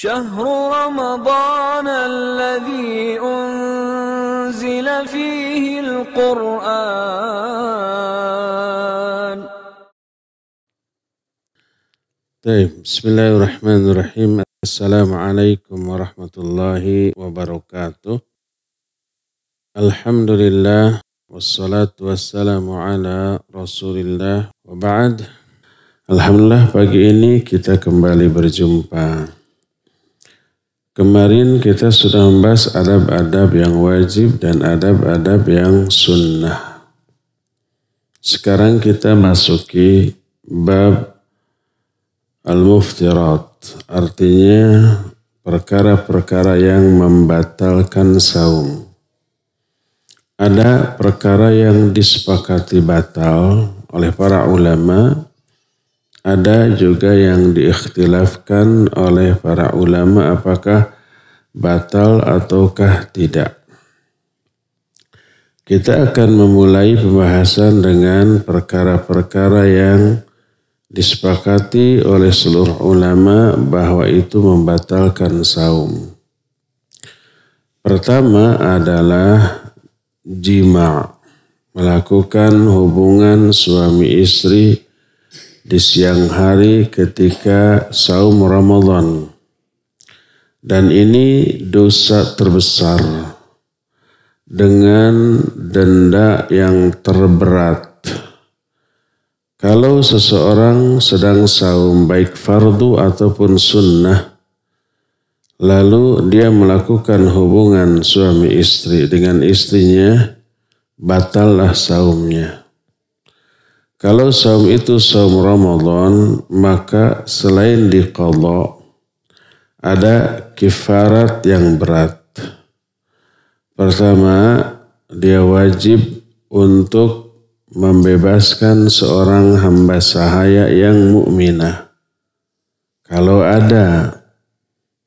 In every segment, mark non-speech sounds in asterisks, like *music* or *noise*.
شهر رمضان الذي أنزل فيه القرآن. طيب بسم الله الرحمن الرحيم. السلام عليكم ورحمة الله وبركاته. الحمد لله والصلاة والسلام على رسول الله. وبعد Alhamdulillah pagi ini kita kembali berjumpa. Kemarin kita sudah membahas adab-adab yang wajib dan adab-adab yang sunnah. Sekarang kita masuki bab al-muftirat. Artinya perkara-perkara yang membatalkan saum. Ada perkara yang disepakati batal oleh para ulama ada juga yang diikhtilafkan oleh para ulama apakah batal ataukah tidak. Kita akan memulai pembahasan dengan perkara-perkara yang disepakati oleh seluruh ulama bahwa itu membatalkan saum. Pertama adalah jima, melakukan hubungan suami istri di siang hari ketika saum Ramadan. Dan ini dosa terbesar dengan denda yang terberat. Kalau seseorang sedang saum baik fardu ataupun sunnah, lalu dia melakukan hubungan suami istri dengan istrinya, batallah saumnya. Kalau saum itu saum Ramadan, maka selain diqadha, ada kifarat yang berat. Pertama, dia wajib untuk membebaskan seorang hamba sahaya yang mukminah. Kalau ada,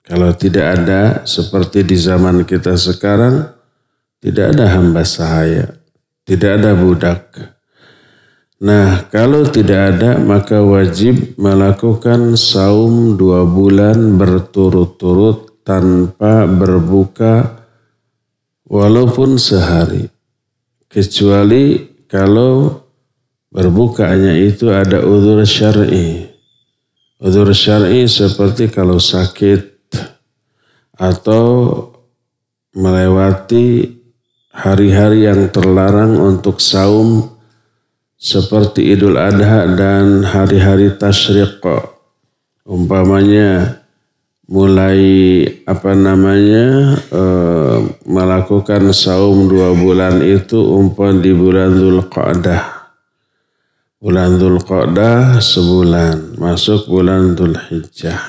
kalau tidak ada seperti di zaman kita sekarang, tidak ada hamba sahaya, tidak ada budak Nah, kalau tidak ada maka wajib melakukan saum dua bulan berturut-turut tanpa berbuka walaupun sehari. Kecuali kalau berbukanya itu ada udur syar'i. Udur syar'i seperti kalau sakit atau melewati hari-hari yang terlarang untuk saum seperti Idul Adha dan hari-hari tasyriq. Umpamanya mulai apa namanya e, melakukan saum dua bulan itu umpam di bulan Dhul Qa'dah. Bulan Dhul Qa'dah sebulan, masuk bulan Dhul Hijjah.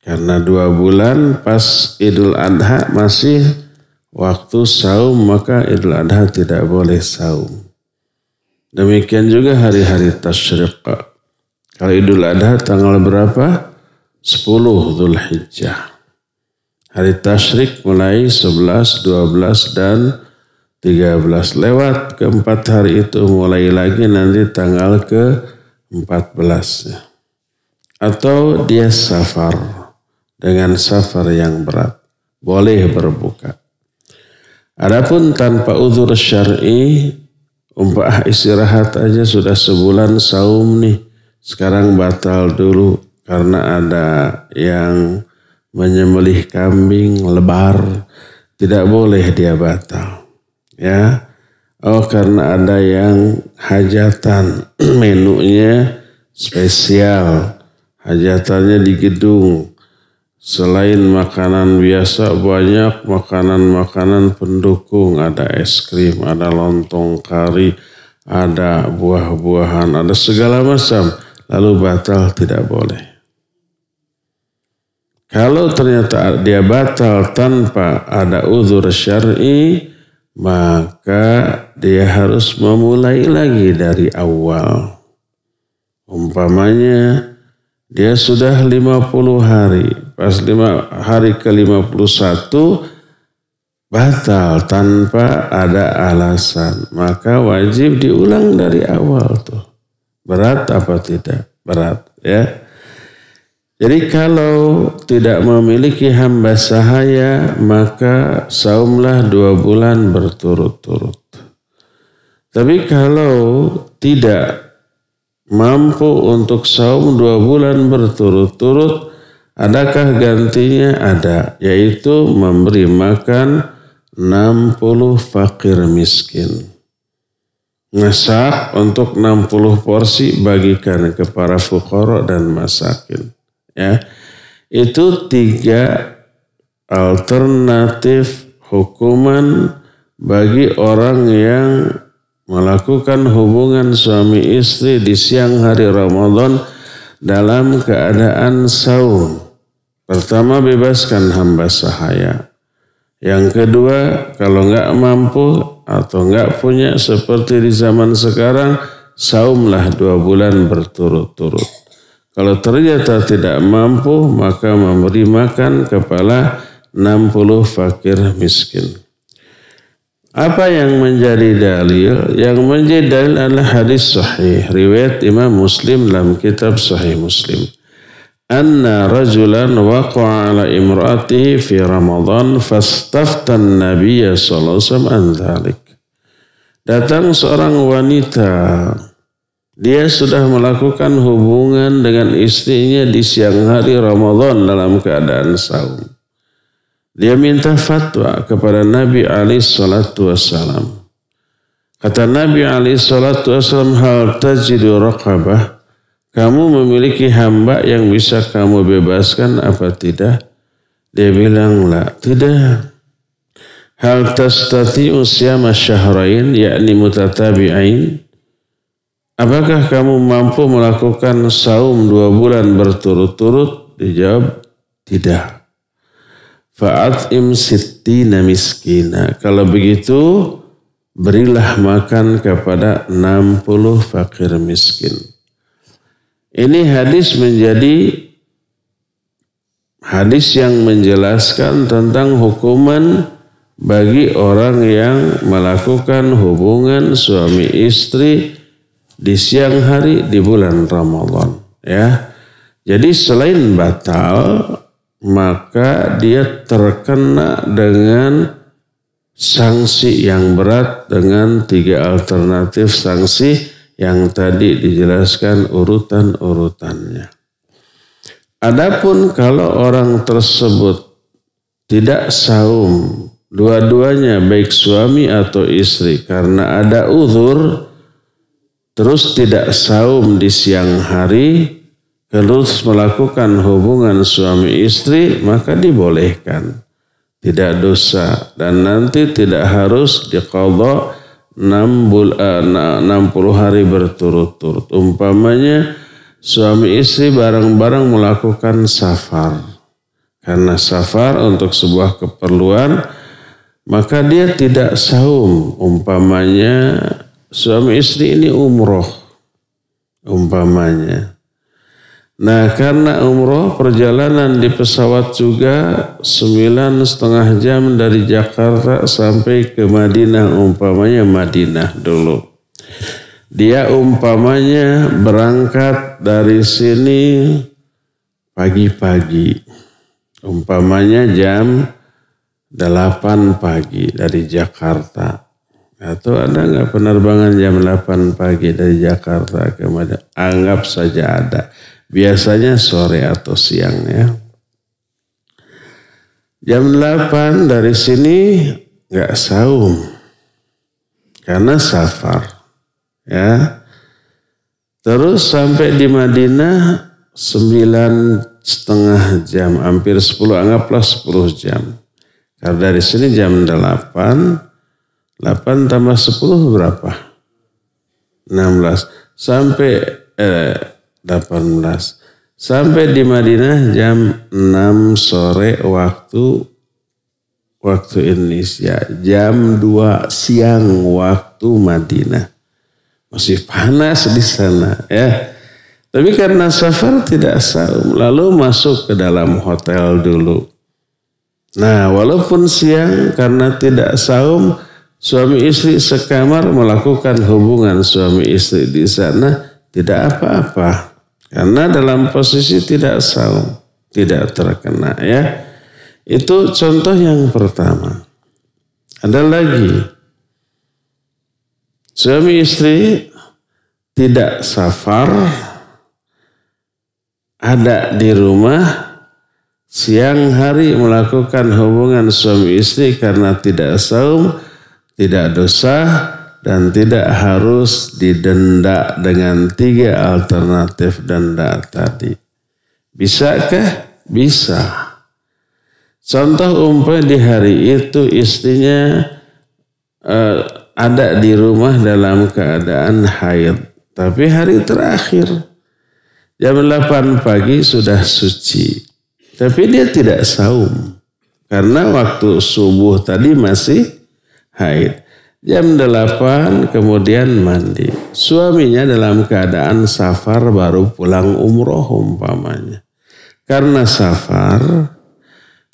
Karena dua bulan pas Idul Adha masih waktu saum maka Idul Adha tidak boleh saum. Demikian juga hari-hari tasyriq. Kalau Idul Adha tanggal berapa? 10 Dhul Hijjah. Hari tasyrik mulai 11, 12, dan 13. Lewat keempat hari itu mulai lagi nanti tanggal ke 14. Atau dia safar dengan safar yang berat. Boleh berbuka. Adapun tanpa uzur syar'i Umpah istirahat aja sudah sebulan saum nih. Sekarang batal dulu karena ada yang menyembelih kambing lebar. Tidak boleh dia batal. Ya. Oh karena ada yang hajatan *clears throat* menunya spesial. Hajatannya di gedung Selain makanan biasa banyak makanan-makanan pendukung. Ada es krim, ada lontong kari, ada buah-buahan, ada segala macam. Lalu batal tidak boleh. Kalau ternyata dia batal tanpa ada uzur syar'i, maka dia harus memulai lagi dari awal. Umpamanya dia sudah 50 hari Pas lima, hari ke-51 batal tanpa ada alasan. Maka wajib diulang dari awal tuh. Berat apa tidak? Berat ya. Jadi kalau tidak memiliki hamba sahaya maka saumlah dua bulan berturut-turut. Tapi kalau tidak mampu untuk saum dua bulan berturut-turut, adakah gantinya? Ada, yaitu memberi makan 60 fakir miskin. Masak untuk 60 porsi bagikan ke para fukara dan masakin ya itu tiga alternatif hukuman bagi orang yang melakukan hubungan suami istri di siang hari Ramadan dalam keadaan saum. Pertama bebaskan hamba sahaya. Yang kedua kalau nggak mampu atau nggak punya seperti di zaman sekarang saumlah dua bulan berturut-turut. Kalau ternyata tidak mampu, maka memberi makan kepala 60 fakir miskin. Apa yang menjadi dalil? Yang menjadi dalil adalah hadis sahih. Riwayat Imam Muslim dalam kitab Sahih Muslim. Anna rajulan waqa'a ala imra'atihi fi Ramadan fastaftan Nabiya sallallahu alaihi wasallam Datang seorang wanita dia sudah melakukan hubungan dengan istrinya di siang hari Ramadan dalam keadaan saum. Dia minta fatwa kepada Nabi Ali Shallallahu Wasallam. Kata Nabi Ali Shallallahu Wasallam, hal tajidu raqabah. Kamu memiliki hamba yang bisa kamu bebaskan apa tidak? Dia bilang, lah, tidak. Hal tastati usyama syahrain, yakni mutatabi'ain. Apakah kamu mampu melakukan saum dua bulan berturut-turut? Dijawab, tidak. Fa'at'im sittina miskina. Kalau begitu, berilah makan kepada 60 fakir miskin. Ini hadis menjadi hadis yang menjelaskan tentang hukuman bagi orang yang melakukan hubungan suami istri di siang hari di bulan Ramadan ya. Jadi selain batal maka dia terkena dengan sanksi yang berat dengan tiga alternatif sanksi yang tadi dijelaskan urutan-urutannya. Adapun kalau orang tersebut tidak saum dua-duanya baik suami atau istri karena ada uzur terus tidak saum di siang hari, terus melakukan hubungan suami istri, maka dibolehkan. Tidak dosa dan nanti tidak harus diqadha 60 hari berturut-turut. Umpamanya suami istri bareng-bareng melakukan safar. Karena safar untuk sebuah keperluan, maka dia tidak saum. Umpamanya suami istri ini umroh umpamanya. Nah karena umroh perjalanan di pesawat juga sembilan setengah jam dari Jakarta sampai ke Madinah umpamanya Madinah dulu. Dia umpamanya berangkat dari sini pagi-pagi. Umpamanya jam 8 pagi dari Jakarta. Atau ada nggak penerbangan jam 8 pagi dari Jakarta ke Madinah? Anggap saja ada. Biasanya sore atau siang ya. Jam 8 dari sini nggak saum. Karena safar. Ya. Terus sampai di Madinah sembilan setengah jam. Hampir 10, anggaplah 10 jam. Karena dari sini jam 8 8 tambah 10 berapa? 16. Sampai eh, 18. Sampai di Madinah jam 6 sore waktu waktu Indonesia. Jam 2 siang waktu Madinah. Masih panas di sana ya. Tapi karena safar tidak saum, lalu masuk ke dalam hotel dulu. Nah, walaupun siang karena tidak saum, Suami istri sekamar melakukan hubungan suami istri di sana tidak apa-apa. Karena dalam posisi tidak saum, tidak terkena ya. Itu contoh yang pertama. Ada lagi. Suami istri tidak safar, ada di rumah, siang hari melakukan hubungan suami istri karena tidak saum, tidak dosa, dan tidak harus didenda dengan tiga alternatif denda tadi. Bisakah? Bisa. Contoh umpah di hari itu istrinya uh, ada di rumah dalam keadaan haid. Tapi hari terakhir jam 8 pagi sudah suci. Tapi dia tidak saum. Karena waktu subuh tadi masih haid. Jam 8 kemudian mandi. Suaminya dalam keadaan safar baru pulang umroh umpamanya. Karena safar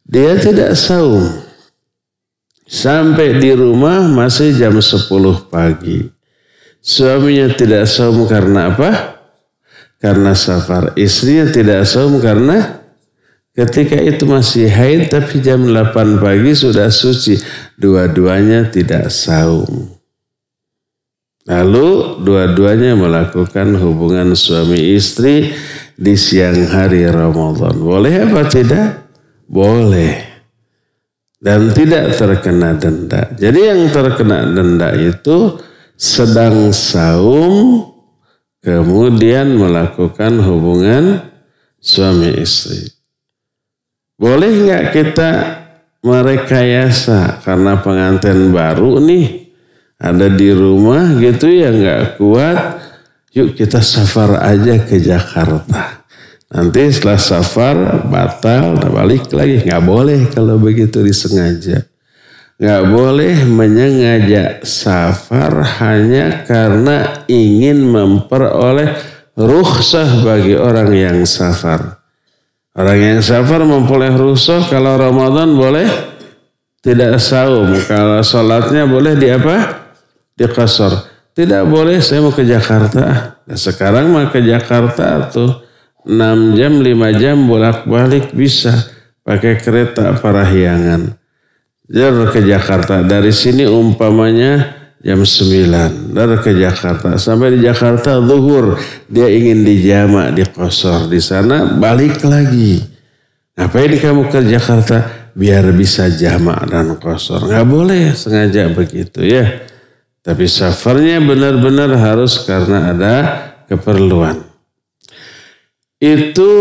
dia tidak saum. Sampai di rumah masih jam 10 pagi. Suaminya tidak saum karena apa? Karena safar. Istrinya tidak saum karena ketika itu masih haid tapi jam 8 pagi sudah suci. Dua-duanya tidak saum. Lalu dua-duanya melakukan hubungan suami istri di siang hari Ramadan. Boleh apa tidak? Boleh. Dan tidak terkena denda. Jadi yang terkena denda itu sedang saum kemudian melakukan hubungan suami istri. Boleh nggak kita merekayasa karena pengantin baru nih ada di rumah gitu ya nggak kuat. Yuk kita safar aja ke Jakarta. Nanti setelah safar batal, balik lagi. Nggak boleh kalau begitu disengaja nggak boleh menyengaja safar hanya karena ingin memperoleh rukhsah bagi orang yang safar. Orang yang safar memperoleh rukhsah kalau Ramadan boleh tidak saum. Kalau sholatnya boleh di apa? Di kasar. Tidak boleh saya mau ke Jakarta. Nah, sekarang mau ke Jakarta tuh 6 jam 5 jam bolak-balik bisa pakai kereta parahyangan. Dia ke Jakarta. Dari sini umpamanya jam 9. Dari ke Jakarta. Sampai di Jakarta zuhur. Dia ingin dijamak di kosor. Di sana balik lagi. Ngapain kamu ke Jakarta? Biar bisa jamak dan kosor. Nggak boleh sengaja begitu ya. Tapi safarnya benar-benar harus karena ada keperluan. Itu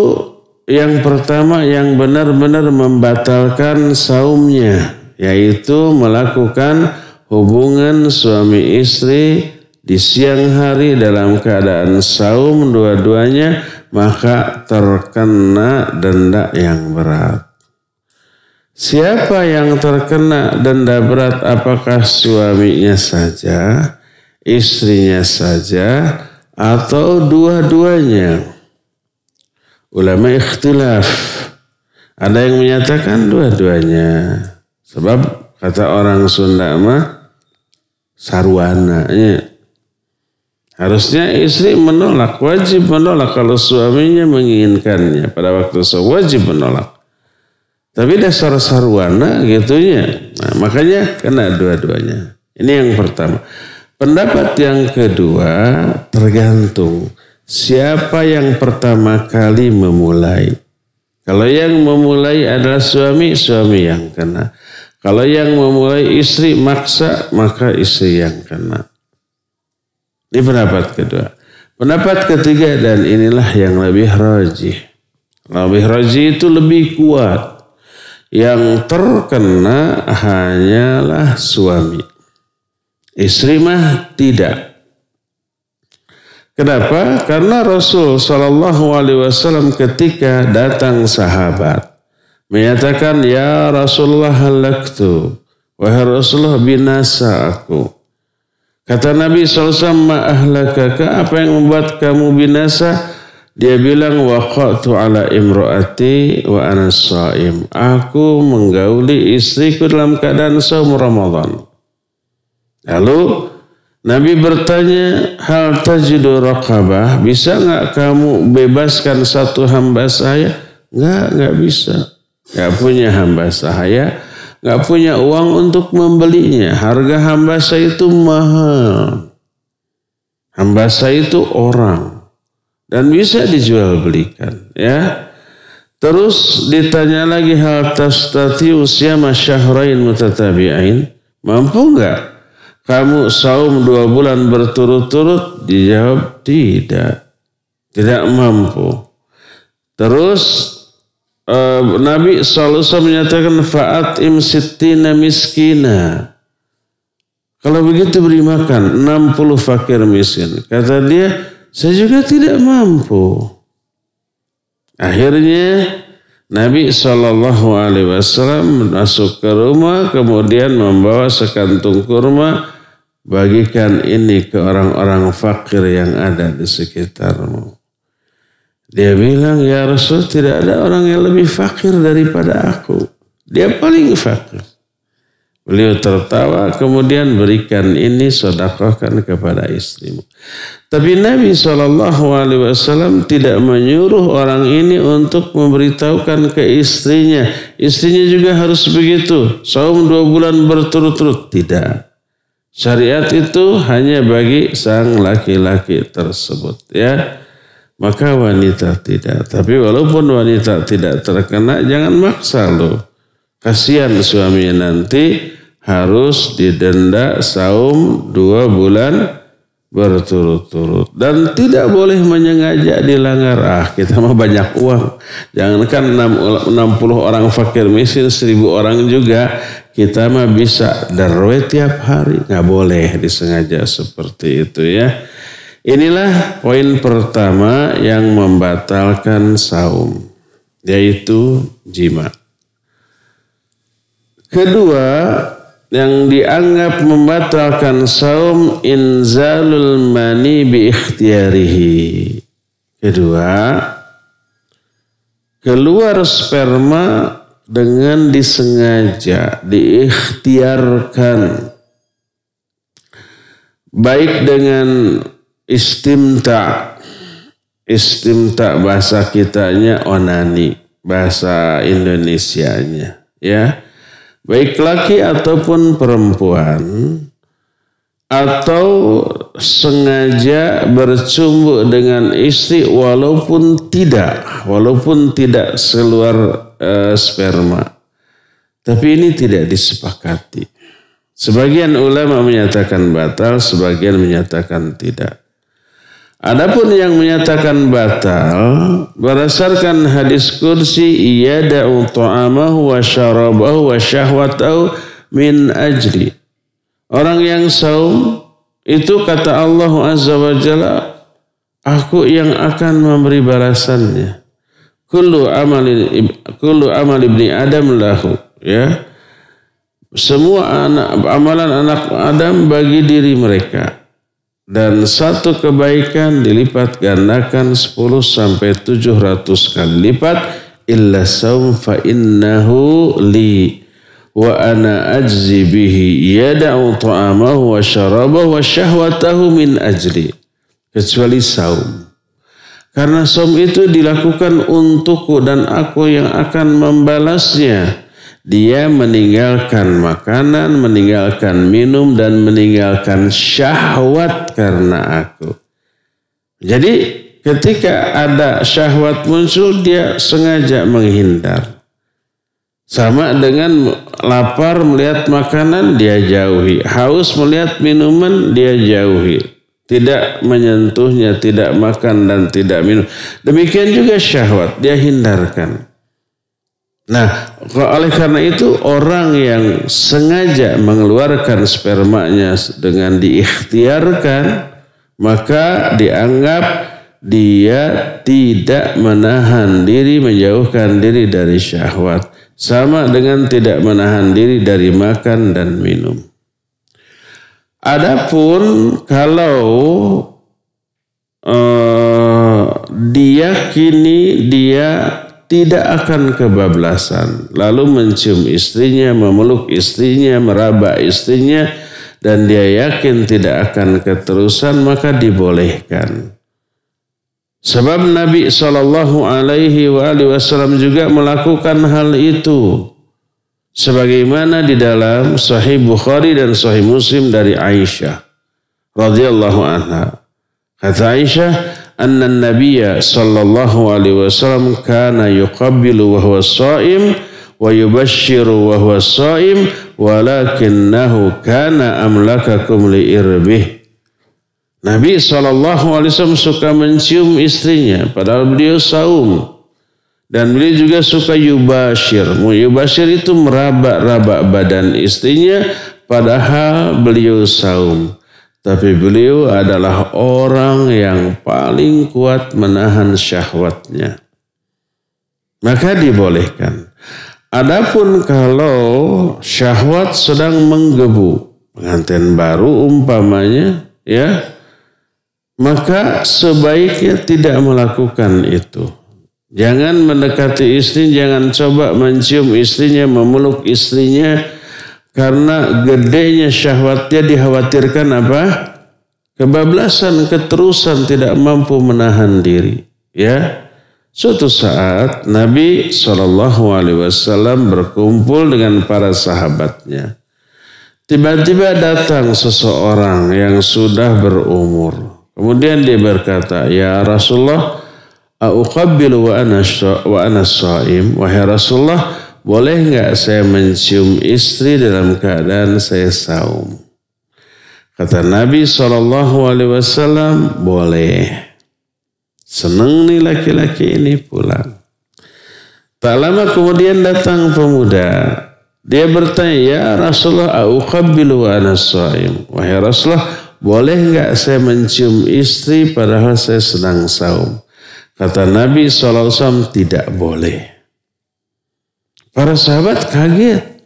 yang pertama yang benar-benar membatalkan saumnya yaitu melakukan hubungan suami istri di siang hari dalam keadaan saum dua-duanya maka terkena denda yang berat. Siapa yang terkena denda berat apakah suaminya saja, istrinya saja atau dua-duanya? Ulama ikhtilaf. Ada yang menyatakan dua-duanya. Sebab kata orang Sunda mah sarwana. Ya. Harusnya istri menolak, wajib menolak kalau suaminya menginginkannya pada waktu itu wajib menolak. Tapi dasar sarwana gitunya. Nah, makanya kena dua-duanya. Ini yang pertama. Pendapat yang kedua tergantung siapa yang pertama kali memulai. Kalau yang memulai adalah suami, suami yang kena. Kalau yang memulai istri maksa, maka istri yang kena. Ini pendapat kedua. Pendapat ketiga dan inilah yang lebih rajih. Lebih rajih itu lebih kuat. Yang terkena hanyalah suami. Istri mah tidak. Kenapa? Karena Rasul Shallallahu Alaihi Wasallam ketika datang sahabat menyatakan ya Rasulullah halaktu wahai Rasulullah binasa aku. Kata Nabi SAW ahlakaka apa yang membuat kamu binasa? Dia bilang waqatu ala imraati wa ana saim aku menggauli istriku dalam keadaan saum Ramadan. Lalu Nabi bertanya, hal tajidu raqabah, bisa nggak kamu bebaskan satu hamba saya? Nggak, nggak bisa. Nggak punya hamba saya, nggak punya uang untuk membelinya. Harga hamba saya itu mahal. Hamba saya itu orang dan bisa dijual belikan, ya. Terus ditanya lagi hal tastati usia masyahrain mutatabi'ain. Mampu nggak kamu saum dua bulan berturut-turut? Dijawab tidak. Tidak mampu. Terus uh, Nabi SAW menyatakan faat imsitina miskina. Kalau begitu beri makan 60 fakir miskin. Kata dia, saya juga tidak mampu. Akhirnya Nabi Shallallahu Alaihi Wasallam masuk ke rumah, kemudian membawa sekantung kurma, bagikan ini ke orang-orang fakir yang ada di sekitarmu. Dia bilang, ya Rasul tidak ada orang yang lebih fakir daripada aku. Dia paling fakir. Beliau tertawa kemudian berikan ini sodakohkan kepada istrimu. Tapi Nabi SAW tidak menyuruh orang ini untuk memberitahukan ke istrinya. Istrinya juga harus begitu. Saum dua bulan berturut-turut. Tidak. Syariat itu hanya bagi sang laki-laki tersebut ya. Maka wanita tidak. Tapi walaupun wanita tidak terkena jangan maksa loh. Kasihan suaminya nanti harus didenda saum dua bulan berturut-turut. Dan tidak boleh menyengaja dilanggar ah kita mah banyak uang. Jangankan 60 orang fakir miskin seribu orang juga. Kita mah bisa darwe tiap hari. Nggak boleh disengaja seperti itu ya inilah poin pertama yang membatalkan saum yaitu jima kedua yang dianggap membatalkan saum inzalul mani bi ikhtiyarihi. Kedua, keluar sperma dengan disengaja, diikhtiarkan. Baik dengan istimta. Istimta bahasa kitanya onani, bahasa Indonesianya, ya. Baik laki ataupun perempuan atau sengaja bercumbu dengan istri walaupun tidak walaupun tidak seluar uh, sperma. Tapi ini tidak disepakati. Sebagian ulama menyatakan batal sebagian menyatakan tidak Adapun yang menyatakan batal berdasarkan hadis kursi ia da'u ta'amahu wa syarabahu wa syahwatahu min ajli. Orang yang saum itu kata Allah Azza wa Jalla aku yang akan memberi balasannya. Kullu amalin kullu amal ibni Adam lahu ya. Semua anak amalan anak Adam bagi diri mereka dan satu kebaikan dilipat gandakan 10 sampai 700 kali lipat. Illa saum fa innahu li wa ana ajzi bihi yada'u ta'amahu wa syarabahu wa syahwatahu min ajli. Kecuali saum. Karena saum itu dilakukan untukku dan aku yang akan membalasnya dia meninggalkan makanan, meninggalkan minum, dan meninggalkan syahwat karena aku. Jadi ketika ada syahwat muncul, dia sengaja menghindar. Sama dengan lapar melihat makanan, dia jauhi. Haus melihat minuman, dia jauhi. Tidak menyentuhnya, tidak makan dan tidak minum. Demikian juga syahwat, dia hindarkan. Nah, oleh karena itu orang yang sengaja mengeluarkan spermanya dengan diikhtiarkan, maka dianggap dia tidak menahan diri, menjauhkan diri dari syahwat. Sama dengan tidak menahan diri dari makan dan minum. Adapun kalau uh, diyakini dia tidak akan kebablasan. Lalu mencium istrinya, memeluk istrinya, meraba istrinya dan dia yakin tidak akan keterusan maka dibolehkan. Sebab Nabi Shallallahu Alaihi Wasallam juga melakukan hal itu, sebagaimana di dalam Sahih Bukhari dan Sahih Muslim dari Aisyah radhiyallahu anha. Kata Aisyah, anna Nabiya sallallahu alaihi wasallam kana yuqabbilu wa huwa sha'im wa yubashshiru wa huwa sha'im walakinnahu kana amlakakum li irbih. Nabi SAW suka mencium istrinya padahal beliau saum. Dan beliau juga suka yubashir. Yubashir itu meraba-raba badan istrinya padahal beliau saum. Tapi beliau adalah orang yang paling kuat menahan syahwatnya. Maka dibolehkan. Adapun kalau syahwat sedang menggebu, pengantin baru umpamanya, ya, maka sebaiknya tidak melakukan itu. Jangan mendekati istri, jangan coba mencium istrinya, memeluk istrinya, karena gedenya syahwatnya dikhawatirkan apa? Kebablasan, keterusan, tidak mampu menahan diri. Ya, suatu saat Nabi saw berkumpul dengan para sahabatnya. Tiba-tiba datang seseorang yang sudah berumur. Kemudian dia berkata, "Ya Rasulullah, aqabbilu wa ana wa ana shaim?" Wahai Rasulullah, boleh enggak saya mencium istri dalam keadaan saya saum? Kata Nabi Shallallahu Alaihi Wasallam, boleh. Senang nih laki-laki ini pulang. Tak lama kemudian datang pemuda. Dia bertanya, ya Rasulullah, aqabbilu wa ana shaim? Wahai Rasulullah, boleh nggak saya mencium istri padahal saya sedang saum? Kata Nabi SAW tidak boleh. Para sahabat kaget.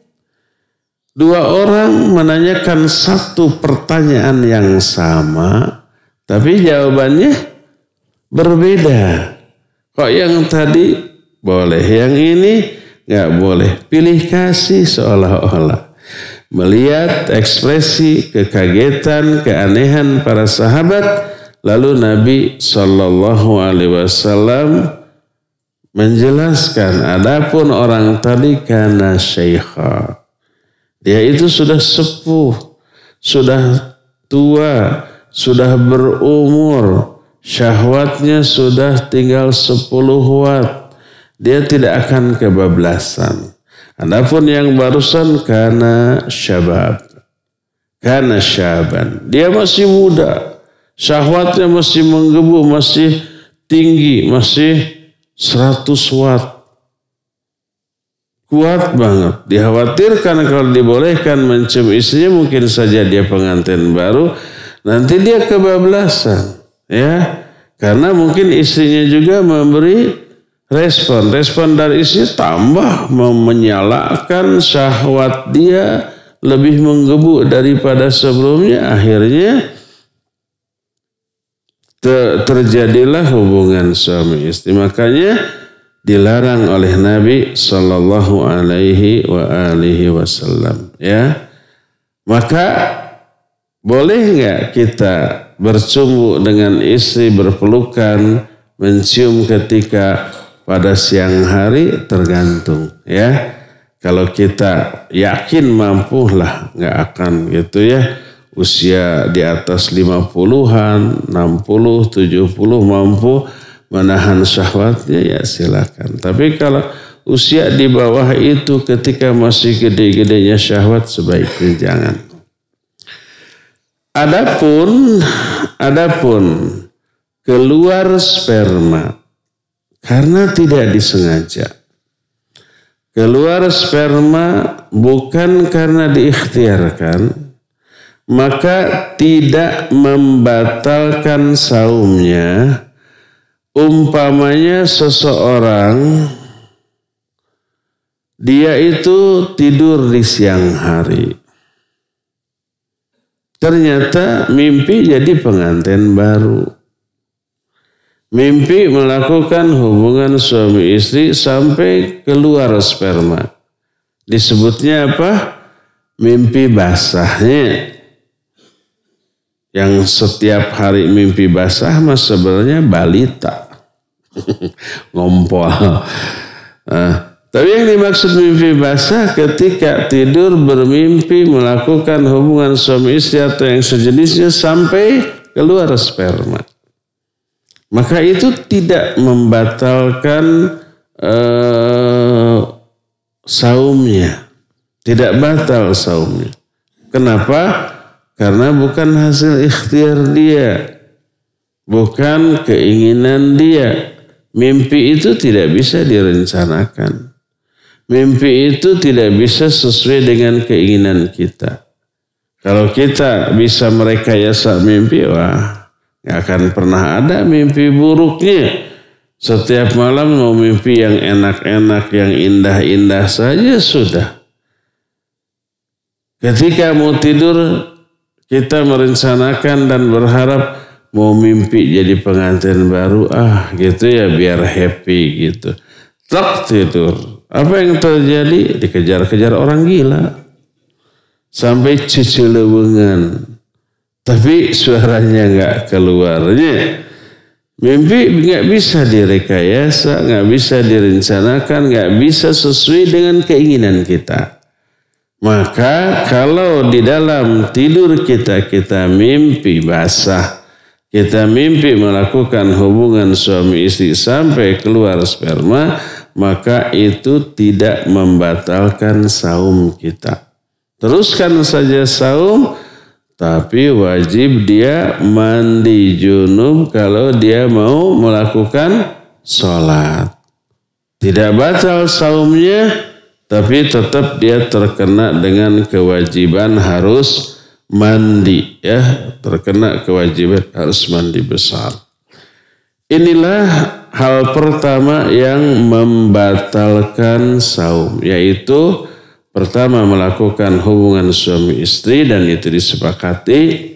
Dua orang menanyakan satu pertanyaan yang sama, tapi jawabannya berbeda. Kok yang tadi boleh, yang ini nggak boleh. Pilih kasih seolah-olah melihat ekspresi kekagetan, keanehan para sahabat, lalu Nabi Shallallahu Alaihi Wasallam menjelaskan, adapun orang tadi karena syekha, dia itu sudah sepuh, sudah tua, sudah berumur, syahwatnya sudah tinggal sepuluh watt, dia tidak akan kebablasan. Adapun yang barusan karena syabab. Karena syaban. Dia masih muda. Syahwatnya masih menggebu, masih tinggi, masih 100 watt. Kuat banget. Dikhawatirkan kalau dibolehkan mencium istrinya mungkin saja dia pengantin baru. Nanti dia kebablasan. Ya, karena mungkin istrinya juga memberi respon. Respon dari istri tambah menyalakan syahwat dia lebih menggebu daripada sebelumnya. Akhirnya terjadilah hubungan suami istri. Makanya dilarang oleh Nabi Shallallahu Alaihi Wasallam. Ya, maka boleh nggak kita bercumbu dengan istri berpelukan, mencium ketika pada siang hari tergantung ya. Kalau kita yakin mampu lah nggak akan gitu ya. Usia di atas 50-an, 60, 70 mampu menahan syahwatnya ya silakan. Tapi kalau usia di bawah itu ketika masih gede-gedenya syahwat sebaiknya jangan. Adapun adapun keluar sperma karena tidak disengaja. Keluar sperma bukan karena diikhtiarkan, maka tidak membatalkan saumnya. Umpamanya seseorang dia itu tidur di siang hari. Ternyata mimpi jadi pengantin baru. Mimpi melakukan hubungan suami istri sampai keluar sperma. Disebutnya apa? Mimpi basahnya. Yang setiap hari mimpi basah mas sebenarnya balita. *laughs* Ngompol. Nah, tapi yang dimaksud mimpi basah ketika tidur bermimpi melakukan hubungan suami istri atau yang sejenisnya sampai keluar sperma. Maka itu tidak membatalkan uh, saumnya. Tidak batal saumnya. Kenapa? Karena bukan hasil ikhtiar dia. Bukan keinginan dia. Mimpi itu tidak bisa direncanakan. Mimpi itu tidak bisa sesuai dengan keinginan kita. Kalau kita bisa merekayasa mimpi, wah, nggak akan pernah ada mimpi buruknya. Setiap malam mau mimpi yang enak-enak, yang indah-indah saja sudah. Ketika mau tidur, kita merencanakan dan berharap mau mimpi jadi pengantin baru, ah gitu ya biar happy gitu. Tak tidur. Apa yang terjadi? Dikejar-kejar orang gila. Sampai cucu lewengan. Tapi suaranya nggak keluarnya. Mimpi nggak bisa direkayasa, nggak bisa direncanakan, nggak bisa sesuai dengan keinginan kita. Maka kalau di dalam tidur kita kita mimpi basah, kita mimpi melakukan hubungan suami istri sampai keluar sperma, maka itu tidak membatalkan saum kita. Teruskan saja saum, tapi wajib dia mandi junub kalau dia mau melakukan sholat. Tidak batal saumnya, tapi tetap dia terkena dengan kewajiban harus mandi. ya Terkena kewajiban harus mandi besar. Inilah hal pertama yang membatalkan saum, yaitu Pertama melakukan hubungan suami istri dan itu disepakati.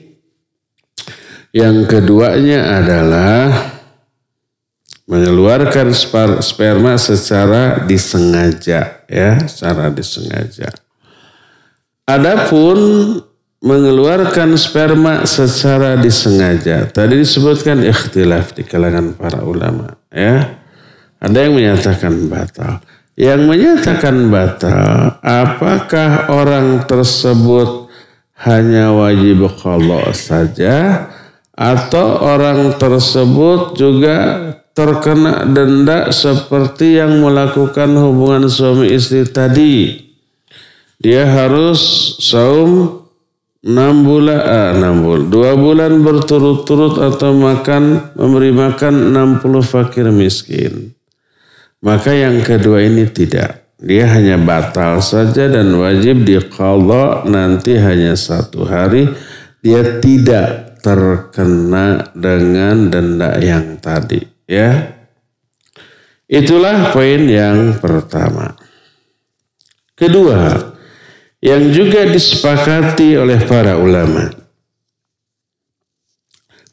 Yang keduanya adalah mengeluarkan sperma secara disengaja ya, secara disengaja. Adapun mengeluarkan sperma secara disengaja. Tadi disebutkan ikhtilaf di kalangan para ulama ya. Ada yang menyatakan batal. Yang menyatakan batal, apakah orang tersebut hanya wajib qadha saja atau orang tersebut juga terkena denda seperti yang melakukan hubungan suami istri tadi. Dia harus saum 6 bulan, ah, 6 bulan, 2 bulan berturut-turut atau makan, memberi makan 60 fakir miskin. Maka yang kedua ini tidak. Dia hanya batal saja dan wajib diqadha nanti hanya satu hari. Dia tidak terkena dengan denda yang tadi. Ya, Itulah poin yang pertama. Kedua, yang juga disepakati oleh para ulama.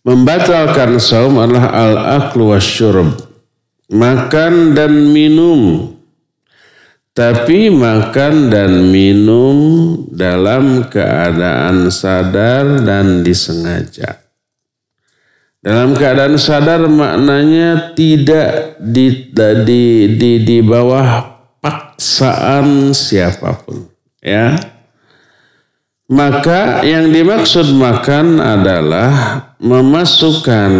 Membatalkan saum adalah al-aklu wasyurb makan dan minum. Tapi makan dan minum dalam keadaan sadar dan disengaja. Dalam keadaan sadar maknanya tidak di, di, di, di bawah paksaan siapa pun. Ya. Maka yang dimaksud makan adalah memasukkan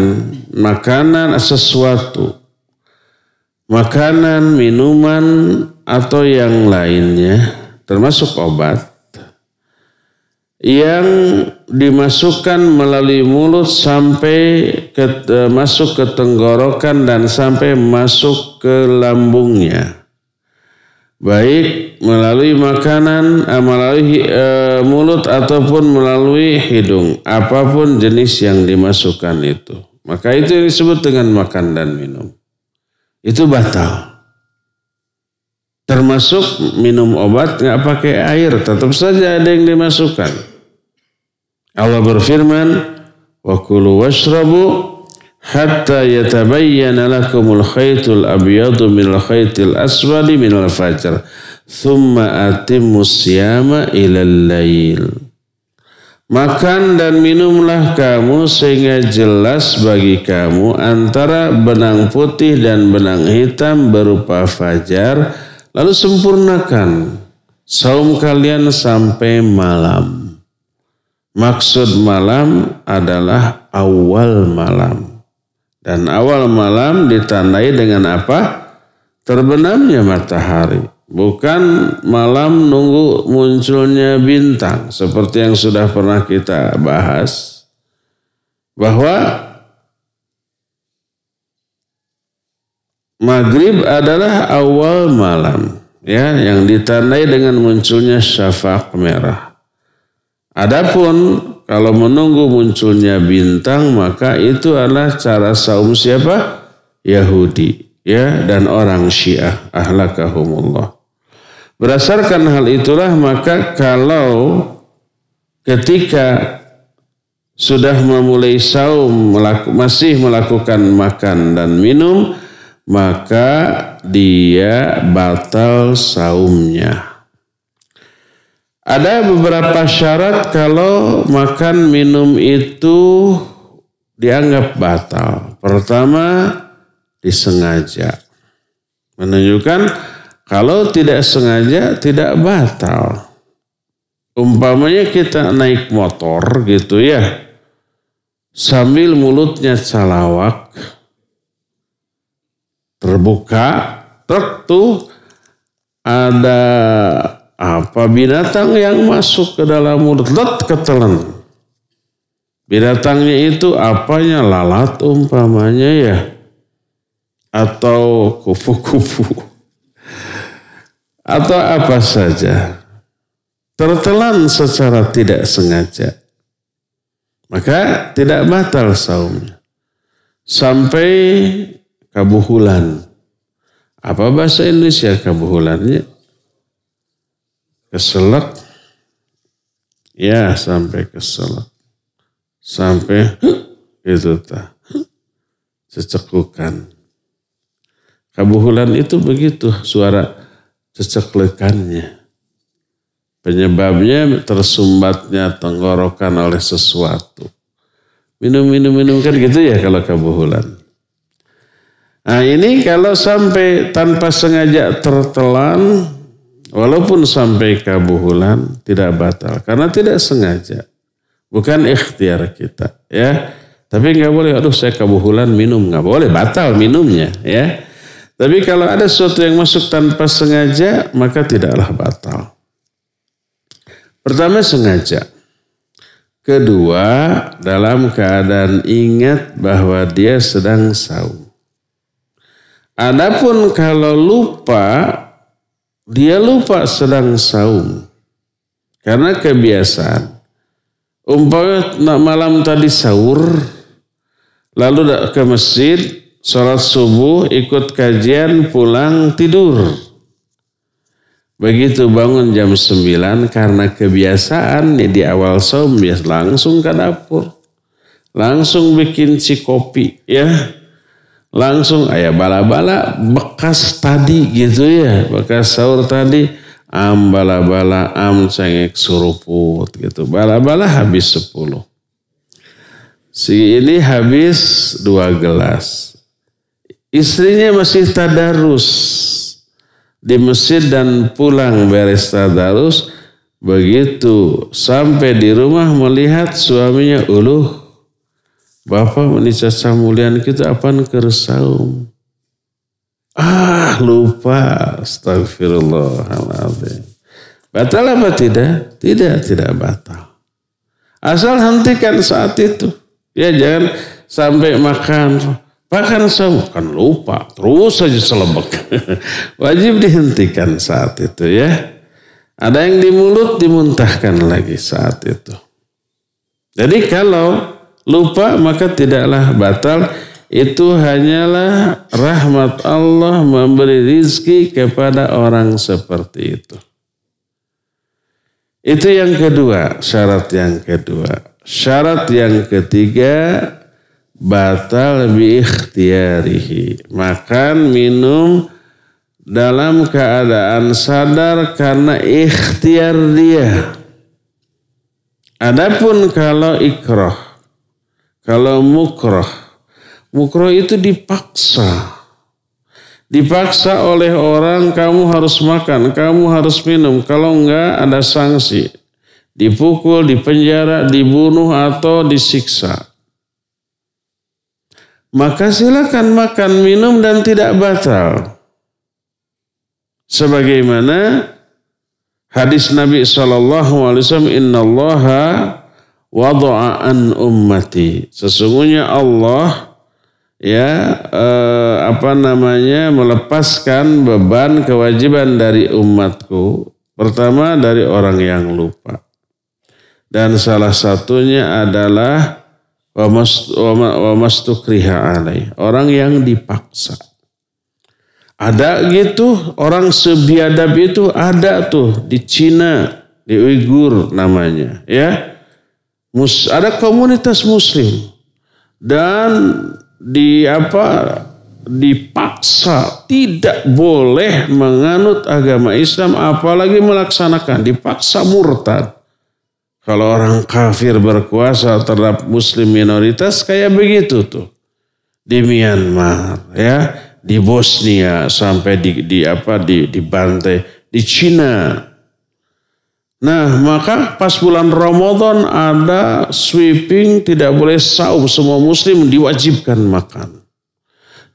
makanan sesuatu makanan, minuman, atau yang lainnya, termasuk obat, yang dimasukkan melalui mulut sampai ke, e, masuk ke tenggorokan dan sampai masuk ke lambungnya. Baik melalui makanan, e, melalui e, mulut ataupun melalui hidung. Apa pun jenis yang dimasukkan itu. Maka itu yang disebut dengan makan dan minum itu batal. Termasuk minum obat nggak pakai air, tetap saja ada yang dimasukkan. Allah berfirman, wa kulu washrabu hatta yatabayyana lakumul khaytul abyadu minal khaytil aswadi minal fajr thumma atimmu siyama ilal lail Makan dan minumlah kamu sehingga jelas bagi kamu antara benang putih dan benang hitam berupa fajar. Lalu sempurnakan saum kalian sampai malam. Maksud malam adalah awal malam. Dan awal malam ditandai dengan apa? Terbenamnya matahari. Bukan malam nunggu munculnya bintang. Seperti yang sudah pernah kita bahas. Bahwa maghrib adalah awal malam. ya Yang ditandai dengan munculnya syafaq merah. Adapun kalau menunggu munculnya bintang maka itu adalah cara saum siapa? Yahudi ya dan orang Syiah ahlakahumullah. Berdasarkan hal itulah maka kalau ketika sudah memulai saum masih melakukan makan dan minum maka dia batal saumnya. Ada beberapa syarat kalau makan minum itu dianggap batal. Pertama, disengaja. Menunjukkan kalau tidak sengaja tidak batal. Umpamanya kita naik motor gitu ya. Sambil mulutnya calawak. Terbuka. Truk tuh ada apa binatang yang masuk ke dalam mulut. Let ketelan. Binatangnya itu apanya? Lalat umpamanya ya. Atau kupu-kupu. Atau apa saja. Tertelan secara tidak sengaja. Maka tidak batal saumnya. Sampai kabuhulan. Apa bahasa Indonesia kabuhulannya keselak ya sampai keselak sampai *clears throat* itu tak cecekukan Kabuhulan itu begitu suara ceceklekannya. Penyebabnya tersumbatnya tenggorokan oleh sesuatu. Minum-minum-minum kan gitu ya kalau kabuhulan. Nah ini kalau sampai tanpa sengaja tertelan, walaupun sampai kabuhulan tidak batal. Karena tidak sengaja. Bukan ikhtiar kita ya. Tapi nggak boleh, aduh saya kabuhulan minum. nggak boleh, batal minumnya ya. Tapi kalau ada sesuatu yang masuk tanpa sengaja, maka tidaklah batal. Pertama sengaja. Kedua, dalam keadaan ingat bahwa dia sedang saum. Adapun kalau lupa, dia lupa sedang saum. Karena kebiasaan. Umpamanya malam tadi sahur, lalu ke masjid, sholat subuh, ikut kajian, pulang, tidur. Begitu bangun jam 9 karena kebiasaan nih di awal saum ya langsung ke dapur. Langsung bikin si kopi ya. Langsung ayah bala-bala bekas tadi gitu ya. Bekas sahur tadi am bala-bala am cengek suruput gitu. Bala-bala habis 10. Si ini habis dua gelas. Istrinya masih tadarus di masjid dan pulang beres tadarus. Begitu sampai di rumah melihat suaminya uluh. Bapak menikah mulian kita apa kersaum. Ah lupa. Astagfirullahaladzim. Batal apa tidak? Tidak, tidak batal. Asal hentikan saat itu. Ya jangan sampai makan Bahkan saya kan lupa, terus saja selebek. *laughs* Wajib dihentikan saat itu ya. Ada yang di mulut dimuntahkan lagi saat itu. Jadi kalau lupa maka tidaklah batal. Itu hanyalah rahmat Allah memberi rizki kepada orang seperti itu. Itu yang kedua, syarat yang kedua. Syarat yang ketiga, batal bi ikhtiarihi. Makan, minum dalam keadaan sadar karena ikhtiar dia. Adapun kalau ikroh, kalau mukroh, mukroh itu dipaksa. Dipaksa oleh orang kamu harus makan, kamu harus minum. Kalau enggak ada sanksi. Dipukul, dipenjara, dibunuh atau disiksa maka silakan makan, minum dan tidak batal. Sebagaimana hadis Nabi Wasallam, Inna Allaha wada'an ummati. Sesungguhnya Allah ya eh, apa namanya melepaskan beban kewajiban dari umatku. Pertama dari orang yang lupa. Dan salah satunya adalah wa mastukriha alai. Orang yang dipaksa. Ada gitu orang sebiadab itu ada tuh di Cina, di Uighur namanya, ya. Mus, ada komunitas muslim. Dan di apa dipaksa tidak boleh menganut agama Islam apalagi melaksanakan. Dipaksa murtad. Kalau orang kafir berkuasa terhadap muslim minoritas kayak begitu tuh. Di Myanmar ya, di Bosnia sampai di, di apa di dibantai di Cina. Nah, maka pas bulan Ramadan ada sweeping tidak boleh saum semua muslim diwajibkan makan.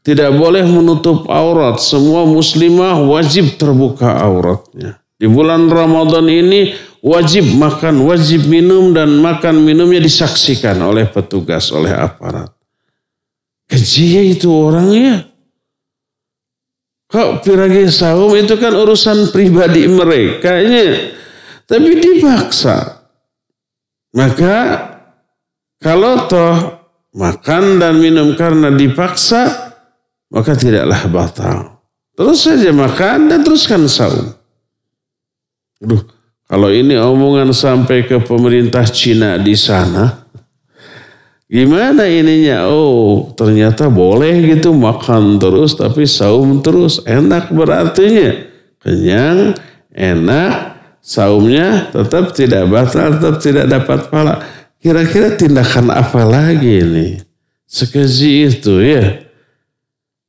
Tidak boleh menutup aurat, semua muslimah wajib terbuka auratnya. Di bulan Ramadan ini wajib makan, wajib minum dan makan minumnya disaksikan oleh petugas, oleh aparat. Keji itu orangnya. Kok piragi saum itu kan urusan pribadi mereka. Tapi dipaksa. Maka kalau toh makan dan minum karena dipaksa, maka tidaklah batal. Terus saja makan dan teruskan saum. Aduh, kalau ini omongan sampai ke pemerintah Cina di sana, gimana ininya? Oh, ternyata boleh gitu makan terus tapi saum terus. Enak berartinya. Kenyang, enak, saumnya tetap tidak batal, tetap tidak dapat pala. Kira-kira tindakan apa lagi ini? Sekeji itu ya.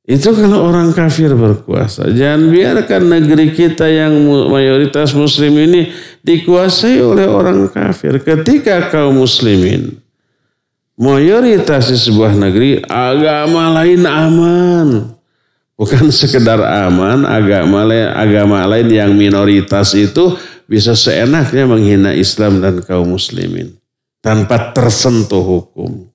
Itu kalau orang kafir berkuasa. Jangan biarkan negeri kita yang mayoritas muslim ini dikuasai oleh orang kafir. Ketika kaum muslimin mayoritas di sebuah negeri agama lain aman. Bukan sekedar aman, agama lain, agama lain yang minoritas itu bisa seenaknya menghina Islam dan kaum muslimin. Tanpa tersentuh hukum.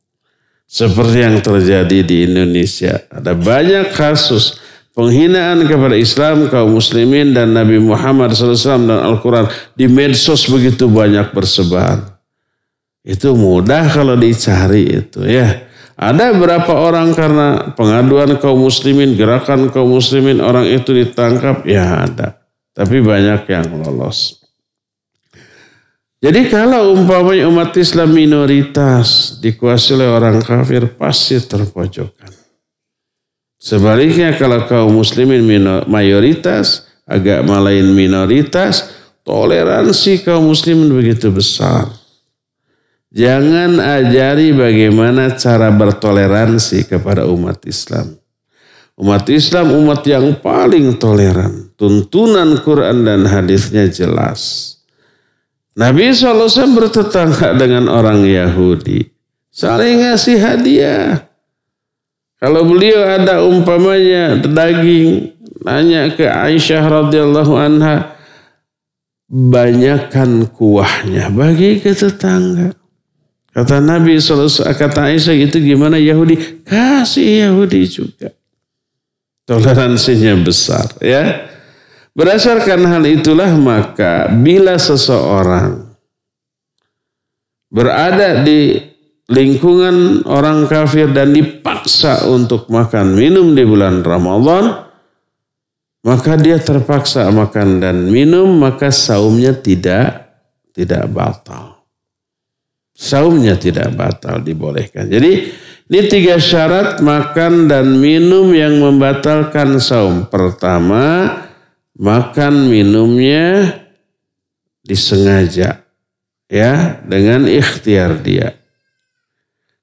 Seperti yang terjadi di Indonesia. Ada banyak kasus penghinaan kepada Islam, kaum muslimin dan Nabi Muhammad SAW dan Al-Quran di medsos begitu banyak bersebar. Itu mudah kalau dicari itu ya. Ada berapa orang karena pengaduan kaum muslimin, gerakan kaum muslimin orang itu ditangkap? Ya ada. Tapi banyak yang lolos. Jadi kalau umpamanya umat Islam minoritas dikuasai oleh orang kafir pasti terpojokan. Sebaliknya kalau kaum muslimin mayoritas, agama lain minoritas, toleransi kaum muslimin begitu besar. Jangan ajari bagaimana cara bertoleransi kepada umat Islam. Umat Islam umat yang paling toleran. Tuntunan Quran dan hadisnya jelas. Nabi SAW bertetangga dengan orang Yahudi. Saling ngasih hadiah. Kalau beliau ada umpamanya daging, nanya ke Aisyah radhiyallahu anha, banyakkan kuahnya bagi ke tetangga. Kata Nabi SAW, kata Aisyah itu gimana Yahudi? Kasih Yahudi juga. Toleransinya besar ya. Berdasarkan hal itulah maka bila seseorang berada di lingkungan orang kafir dan dipaksa untuk makan minum di bulan Ramadan, maka dia terpaksa makan dan minum, maka saumnya tidak tidak batal. Saumnya tidak batal dibolehkan. Jadi ini tiga syarat makan dan minum yang membatalkan saum. Pertama, makan minumnya disengaja. ya dengan ikhtiar dia.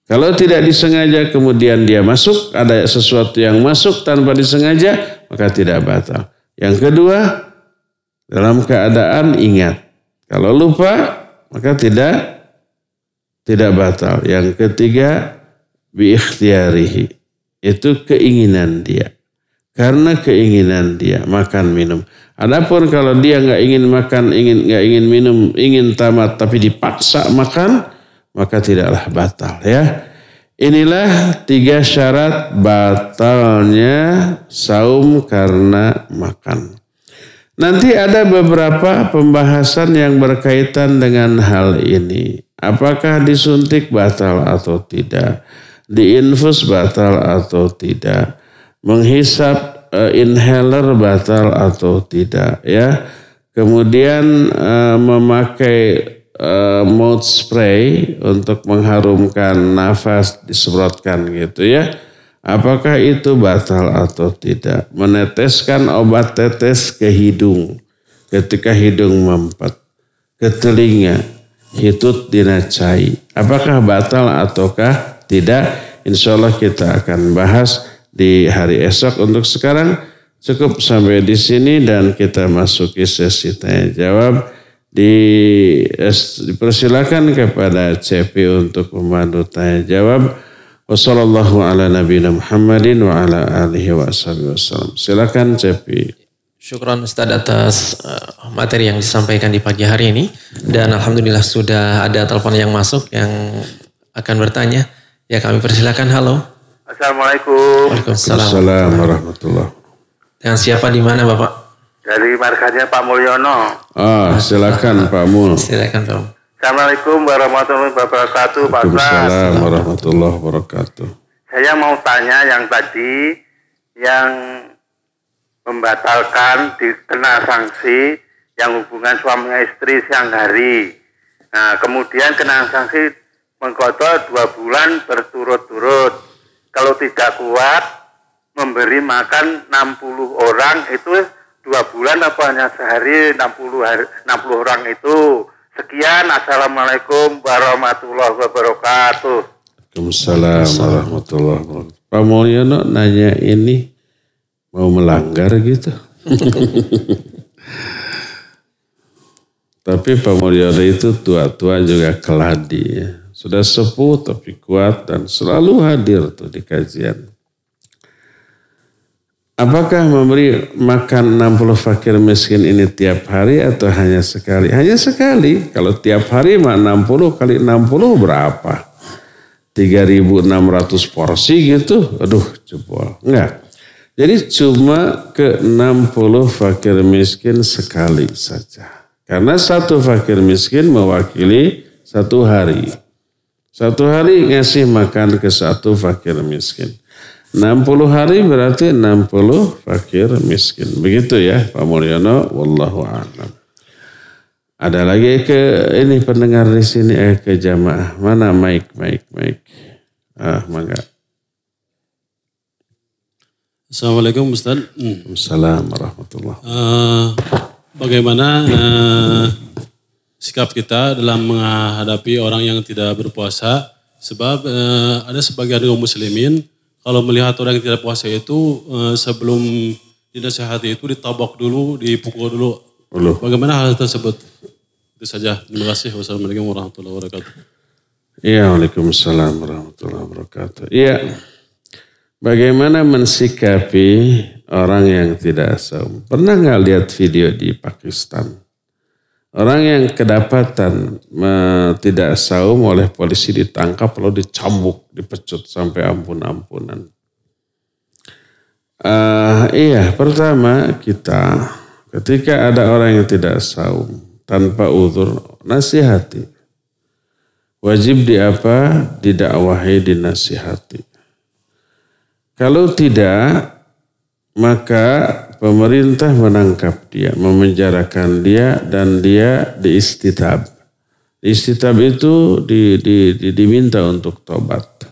Kalau tidak disengaja kemudian dia masuk, ada sesuatu yang masuk tanpa disengaja, maka tidak batal. Yang kedua, dalam keadaan ingat. Kalau lupa, maka tidak tidak batal. Yang ketiga, bi Itu keinginan dia. Karena keinginan dia makan minum. Adapun kalau dia nggak ingin makan, ingin nggak ingin minum, ingin tamat tapi dipaksa makan, maka tidaklah batal ya. Inilah tiga syarat batalnya saum karena makan. Nanti ada beberapa pembahasan yang berkaitan dengan hal ini. Apakah disuntik batal atau tidak? Diinfus batal atau tidak? Menghisap uh, inhaler batal atau tidak? Ya. Kemudian uh, memakai uh, mouth spray untuk mengharumkan nafas disemprotkan gitu ya. Apakah itu batal atau tidak? Meneteskan obat tetes ke hidung ketika hidung mempet, ke telinga, hitut dinacai. Apakah batal ataukah tidak? Insya Allah kita akan bahas di hari esok. Untuk sekarang cukup sampai di sini dan kita masuki sesi tanya jawab di dipersilakan kepada CP untuk memandu tanya jawab. Wassalamualaikum ala nabiyina Muhammadin wa ala alihi wa wasallam. Silakan CP. Syukron Ustaz atas uh, materi yang disampaikan di pagi hari ini. Dan Alhamdulillah sudah ada telepon yang masuk yang akan bertanya. Ya kami persilakan. Halo. Assalamualaikum. Waalaikumsalam warahmatullahi Dengan siapa di mana Bapak? Dari markasnya Pak Mulyono. Ah, silakan Pak Mul. Silakan Pak. Assalamualaikum warahmatullahi wabarakatuh, Pak Waalaikumsalam warahmatullahi wabarakatuh. Saya mau tanya yang tadi yang membatalkan dikena sanksi yang hubungan suami istri siang hari. Nah, kemudian kena sanksi mengkotor dua bulan berturut-turut. Kalau tidak kuat, memberi makan 60 orang itu dua bulan apa hanya sehari 60 hari 60 orang itu. Sekian. Assalamualaikum warahmatullahi wabarakatuh. Waalaikumsalam warahmatullahi wabarakatuh. Pak Mulyono nanya ini mau melanggar gitu? *laughs* Tapi Pak Mulyono itu tua-tua juga keladi ya. Sudah sepuh tapi kuat dan selalu hadir tuh di kajian. Apakah memberi makan 60 fakir miskin ini tiap hari atau hanya sekali? Hanya sekali. Kalau tiap hari mah 60 kali 60 berapa? 3.600 porsi gitu. Aduh jebol. Enggak. Jadi cuma ke 60 fakir miskin sekali saja. Karena satu fakir miskin mewakili satu hari. Satu hari ngasih makan ke satu fakir miskin. 60 hari berarti 60 fakir miskin. Begitu ya Pak Mulyono. Wallahu a'lam. Ada lagi ke ini pendengar di sini eh ke jamaah. Mana mic mic mic. Ah, mangga. Assalamualaikum Ustaz. Hmm. Assalamualaikum warahmatullahi uh, Bagaimana uh, sikap kita dalam menghadapi orang yang tidak berpuasa? Sebab uh, ada sebagian kaum muslimin kalau melihat orang yang tidak puasa itu uh, sebelum dinasihati itu ditabok dulu, dipukul dulu. Uluh. Bagaimana hal tersebut? Itu saja. Terima kasih. Wassalamualaikum warahmatullahi wabarakatuh. Iya, Waalaikumsalam warahmatullahi wabarakatuh. Iya. Bagaimana mensikapi orang yang tidak saum? Pernah nggak lihat video di Pakistan? Orang yang kedapatan tidak saum oleh polisi ditangkap lalu dicambuk, dipecut sampai ampun-ampunan. Uh, iya, pertama kita ketika ada orang yang tidak saum tanpa uzur, nasihati. Wajib di apa? Didakwahi, dinasihati. Kalau tidak, maka pemerintah menangkap dia, memenjarakan dia dan dia diistitab. Istitab itu di, di, di, diminta untuk tobat.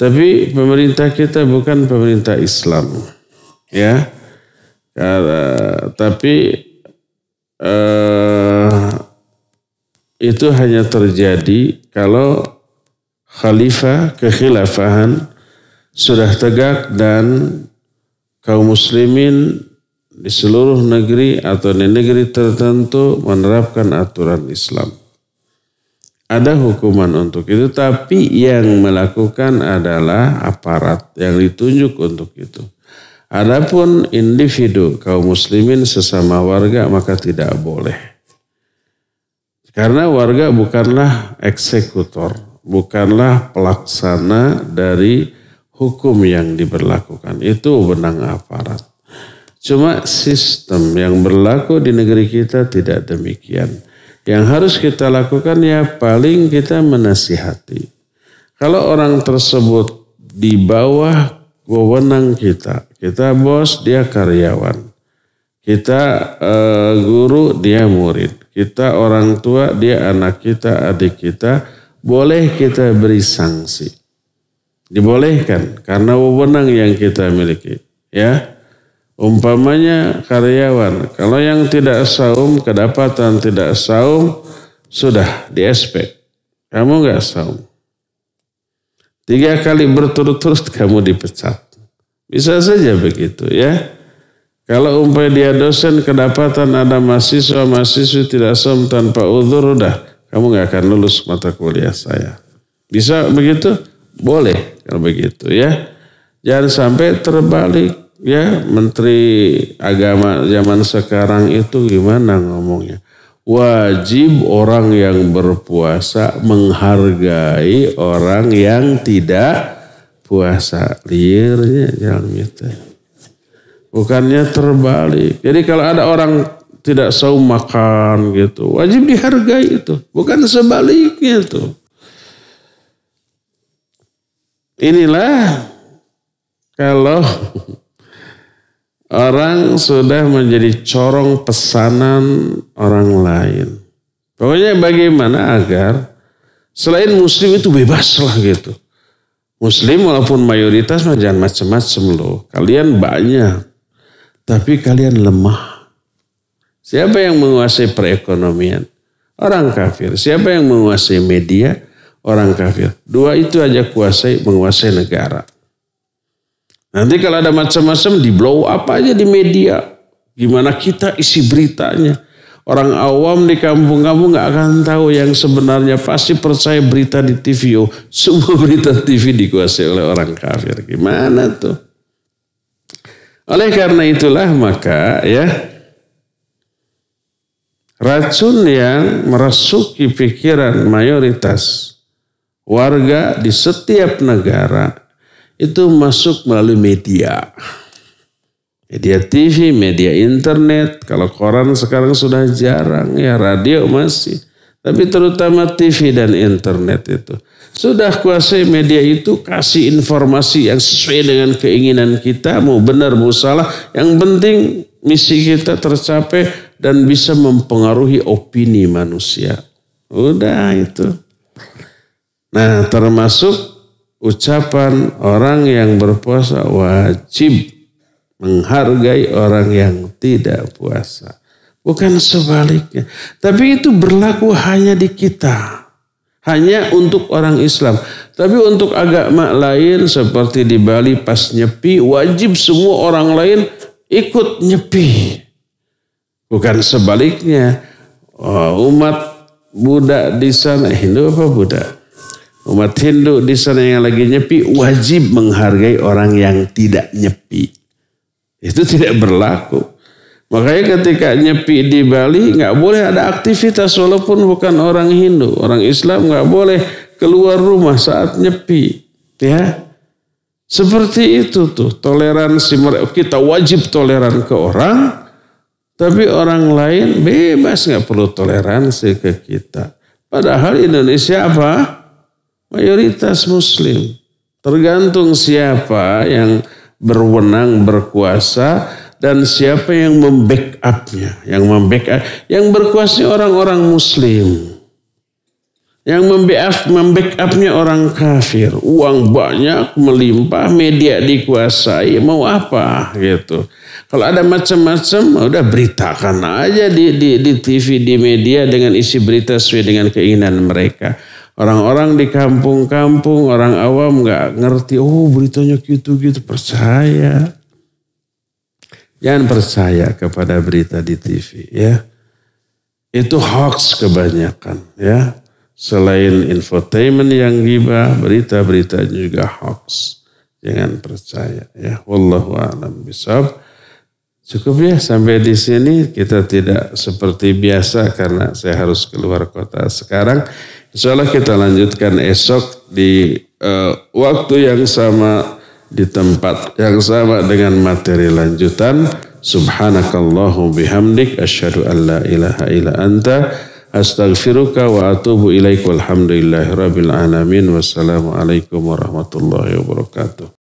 Tapi pemerintah kita bukan pemerintah Islam. Ya. Karena, tapi uh, itu hanya terjadi kalau khalifah kekhilafahan sudah tegak dan kaum muslimin di seluruh negeri atau di negeri tertentu menerapkan aturan Islam. Ada hukuman untuk itu, tapi yang melakukan adalah aparat yang ditunjuk untuk itu. Adapun individu kaum muslimin sesama warga maka tidak boleh. Karena warga bukanlah eksekutor, bukanlah pelaksana dari hukum yang diberlakukan. Itu benang aparat. Cuma sistem yang berlaku di negeri kita tidak demikian. Yang harus kita lakukan ya paling kita menasihati. Kalau orang tersebut di bawah wewenang kita, kita bos, dia karyawan. Kita uh, guru, dia murid. Kita orang tua, dia anak kita, adik kita. Boleh kita beri sanksi. Dibolehkan karena wewenang yang kita miliki. Ya, Umpamanya karyawan, kalau yang tidak saum, kedapatan tidak saum, sudah di SP. Kamu nggak saum. Tiga kali berturut-turut kamu dipecat. Bisa saja begitu ya. Kalau umpamanya dia dosen kedapatan ada mahasiswa mahasiswa tidak saum tanpa uzur udah kamu nggak akan lulus mata kuliah saya. Bisa begitu? Boleh kalau begitu ya. Jangan sampai terbalik ya menteri agama zaman sekarang itu gimana ngomongnya? Wajib orang yang berpuasa menghargai orang yang tidak puasa. Liarnya jangan gitu. Bukannya terbalik. Jadi kalau ada orang tidak saum makan gitu, wajib dihargai itu. Bukan sebaliknya itu. Inilah kalau Orang sudah menjadi corong pesanan orang lain. Pokoknya bagaimana agar selain muslim itu bebas lah gitu. Muslim walaupun mayoritas mah jangan macam-macam loh. Kalian banyak. Tapi kalian lemah. Siapa yang menguasai perekonomian? Orang kafir. Siapa yang menguasai media? Orang kafir. Dua itu aja kuasai menguasai negara. Nanti kalau ada macam-macam di blow apa aja di media. Gimana kita isi beritanya. Orang awam di kampung-kampung nggak akan tahu yang sebenarnya pasti percaya berita di TV. Oh, *laughs* semua berita TV dikuasai oleh orang kafir. Gimana tuh? Oleh karena itulah maka ya racun yang merasuki pikiran mayoritas warga di setiap negara itu masuk melalui media. Media TV, media internet, kalau koran sekarang sudah jarang, ya radio masih. Tapi terutama TV dan internet itu. Sudah kuasai media itu kasih informasi yang sesuai dengan keinginan kita. Mau benar mau salah. Yang penting misi kita tercapai dan bisa mempengaruhi opini manusia. Udah itu. Nah termasuk ucapan orang yang berpuasa wajib menghargai orang yang tidak puasa. Bukan sebaliknya. Tapi itu berlaku hanya di kita. Hanya untuk orang Islam. Tapi untuk agama lain seperti di Bali pas nyepi wajib semua orang lain ikut nyepi. Bukan sebaliknya. Oh, umat Buddha di sana Hindu apa Buddha? Umat Hindu di sana yang lagi nyepi wajib menghargai orang yang tidak nyepi. Itu tidak berlaku. Makanya ketika nyepi di Bali nggak boleh ada aktivitas walaupun bukan orang Hindu. Orang Islam nggak boleh keluar rumah saat nyepi. Ya, seperti itu tuh toleransi kita wajib toleran ke orang, tapi orang lain bebas nggak perlu toleransi ke kita. Padahal Indonesia apa? Mayoritas muslim. Tergantung siapa yang berwenang, berkuasa, dan siapa yang membackupnya. Yang membackup, yang berkuasa orang-orang muslim. Yang membackup, membackup-nya orang kafir. Uang banyak, melimpah, media dikuasai. Mau apa gitu. Kalau ada macam-macam, udah beritakan aja di, di, di TV, di media dengan isi berita sesuai dengan keinginan mereka. Orang-orang di kampung-kampung, orang awam nggak ngerti. Oh beritanya gitu-gitu, percaya. Jangan percaya kepada berita di TV ya. Itu hoax kebanyakan ya. Selain infotainment yang gibah, berita-berita juga hoax. Jangan percaya ya. Wallahu a'lam bishawab. Cukup ya sampai di sini kita tidak seperti biasa karena saya harus keluar kota sekarang. Insya Allah kita lanjutkan esok di uh, waktu yang sama di tempat yang sama dengan materi lanjutan. Subhanakallahu bihamdik asyhadu an la ilaha illa anta astaghfiruka wa atubu ilaik walhamdulillahi rabbil alamin wassalamu alaikum warahmatullahi wabarakatuh.